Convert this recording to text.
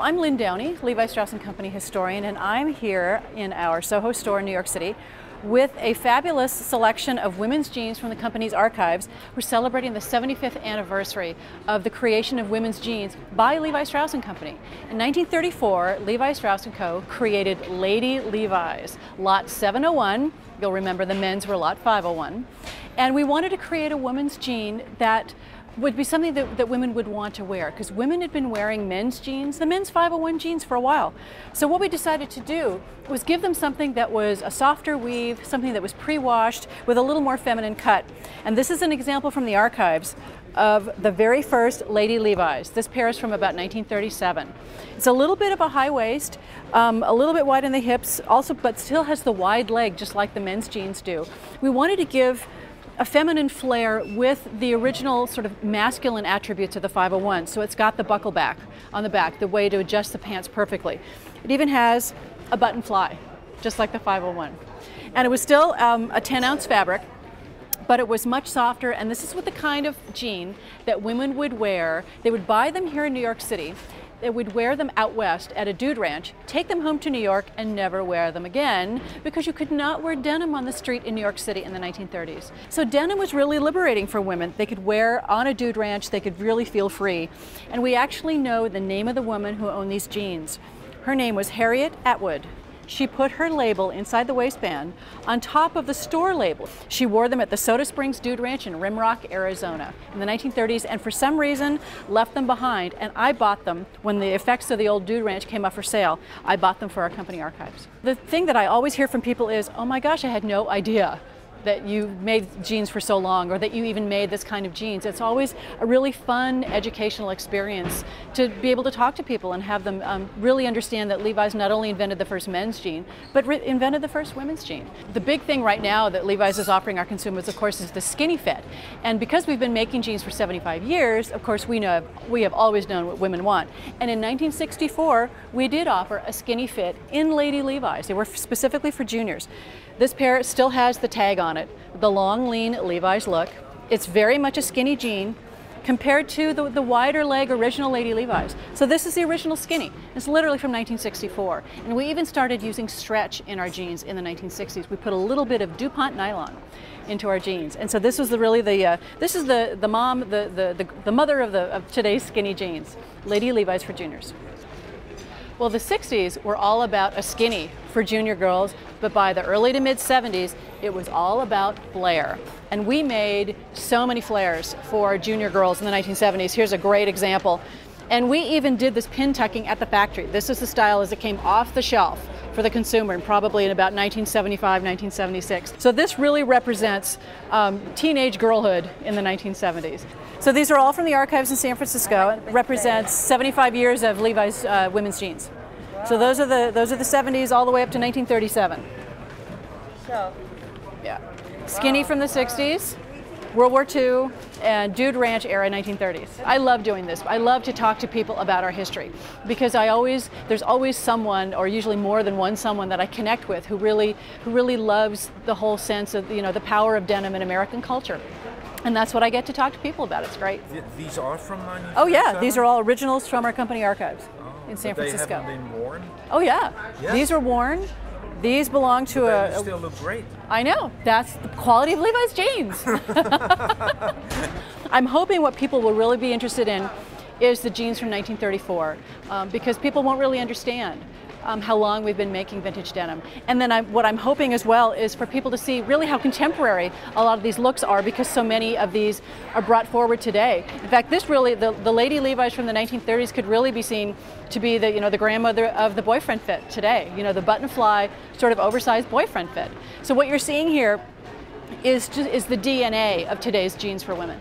I'm Lynn Downey, Levi Strauss & Company historian, and I'm here in our Soho store in New York City with a fabulous selection of women's jeans from the company's archives. We're celebrating the 75th anniversary of the creation of women's jeans by Levi Strauss & Company. In 1934, Levi Strauss & Co. created Lady Levi's, Lot 701. You'll remember the men's were Lot 501. And we wanted to create a women's jean that would be something that, that women would want to wear because women had been wearing men's jeans, the men's 501 jeans for a while. So what we decided to do was give them something that was a softer weave, something that was pre-washed with a little more feminine cut. And this is an example from the archives of the very first Lady Levi's. This pair is from about 1937. It's a little bit of a high waist, um, a little bit wide in the hips, also, but still has the wide leg just like the men's jeans do. We wanted to give a feminine flair with the original sort of masculine attributes of the 501. So it's got the buckle back on the back, the way to adjust the pants perfectly. It even has a button fly, just like the 501. And it was still um, a 10 ounce fabric, but it was much softer. And this is what the kind of jean that women would wear. They would buy them here in New York City they would wear them out west at a dude ranch, take them home to New York, and never wear them again because you could not wear denim on the street in New York City in the 1930s. So denim was really liberating for women. They could wear on a dude ranch, they could really feel free. And we actually know the name of the woman who owned these jeans. Her name was Harriet Atwood she put her label inside the waistband on top of the store label. She wore them at the Soda Springs Dude Ranch in Rimrock, Arizona in the 1930s and for some reason left them behind and I bought them when the effects of the old Dude Ranch came up for sale. I bought them for our company archives. The thing that I always hear from people is, oh my gosh, I had no idea that you made jeans for so long or that you even made this kind of jeans. It's always a really fun educational experience to be able to talk to people and have them um, really understand that Levi's not only invented the first men's jean, but invented the first women's jean. The big thing right now that Levi's is offering our consumers, of course, is the skinny fit. And because we've been making jeans for 75 years, of course, we know we have always known what women want. And in 1964, we did offer a skinny fit in Lady Levi's. They were specifically for juniors. This pair still has the tag on it, the long, lean Levi's look. It's very much a skinny jean compared to the, the wider leg original Lady Levi's. So this is the original skinny. It's literally from 1964. And we even started using stretch in our jeans in the 1960s. We put a little bit of DuPont nylon into our jeans. And so this was the, really the, uh, this is the, the mom, the, the, the, the mother of, the, of today's skinny jeans, Lady Levi's for juniors. Well, the 60s were all about a skinny for junior girls, but by the early to mid 70s, it was all about flare. And we made so many flares for junior girls in the 1970s. Here's a great example. And we even did this pin tucking at the factory. This is the style as it came off the shelf for the consumer and probably in about 1975, 1976. So this really represents um, teenage girlhood in the 1970s. So these are all from the archives in San Francisco. It represents 75 years of Levi's uh, women's jeans. So those are the those are the 70s all the way up to 1937. So, yeah, skinny from the 60s. World War II, and Dude Ranch era 1930s. I love doing this. I love to talk to people about our history because I always there's always someone or usually more than one someone that I connect with who really who really loves the whole sense of you know the power of denim in American culture. And that's what I get to talk to people about. It's great. These are from Oh yeah, these are all originals from our company archives oh, in San Francisco. They haven't been worn. Oh yeah, yes. these are worn. These belong to but a. still look great. I know. That's the quality of Levi's jeans. I'm hoping what people will really be interested in is the jeans from 1934 um, because people won't really understand um, how long we've been making vintage denim. And then I, what I'm hoping as well is for people to see really how contemporary a lot of these looks are because so many of these are brought forward today. In fact, this really, the, the Lady Levi's from the 1930s could really be seen to be the, you know, the grandmother of the boyfriend fit today. You know, the button fly, sort of oversized boyfriend fit. So what you're seeing here is, just, is the DNA of today's jeans for women.